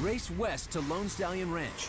Race west to Lone Stallion Ranch.